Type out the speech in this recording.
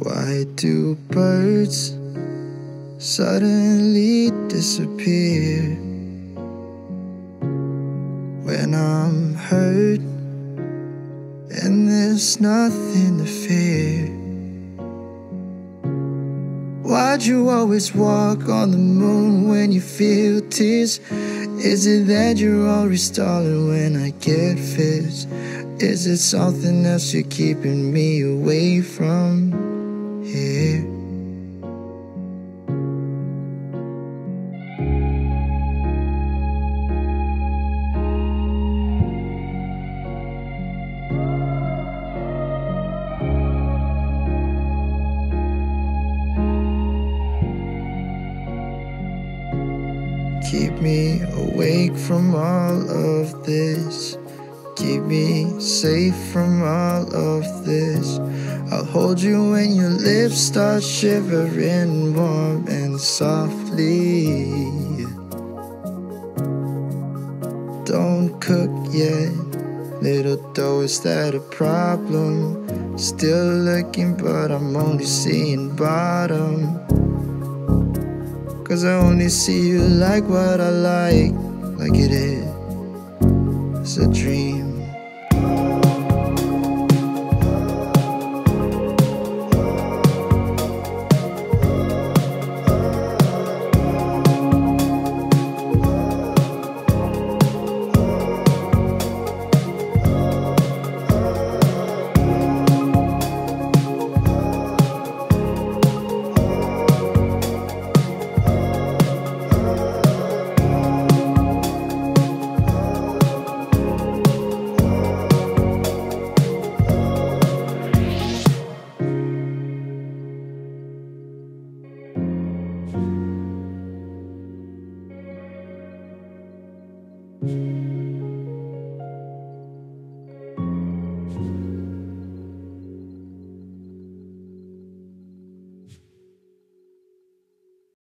Why do birds suddenly disappear when I'm hurt and there's nothing to fear? Why'd you always walk on the moon when you feel tears? Is it that you're always stalling when I get fits? Is it something else you're keeping me away from Keep me awake from all of this. Keep me safe from all of this. I'll hold you when your lips start shivering warm and softly. Don't cook yet, little dough, is that a problem? Still looking, but I'm only seeing bottom. Cause I only see you like what I like, like it is. It's a dream.